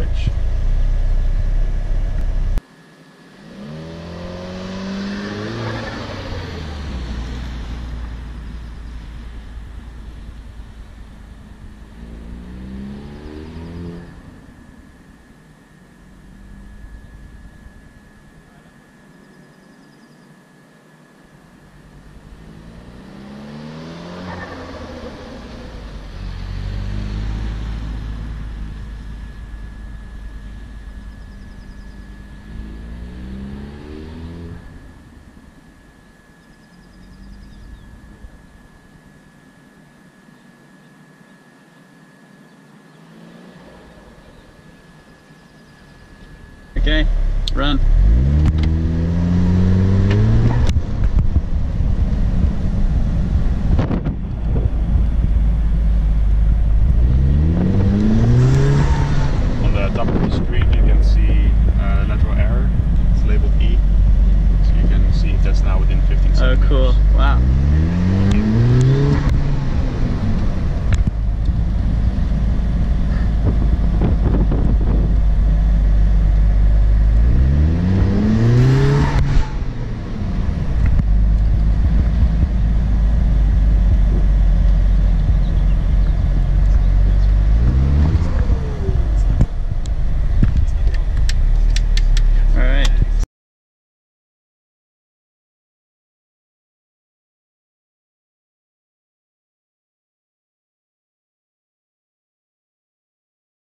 switch. Okay, run. On the top of the screen you can see uh, lateral error. It's labeled E. So you can see that's now within 15 centimeters. Oh cool, wow.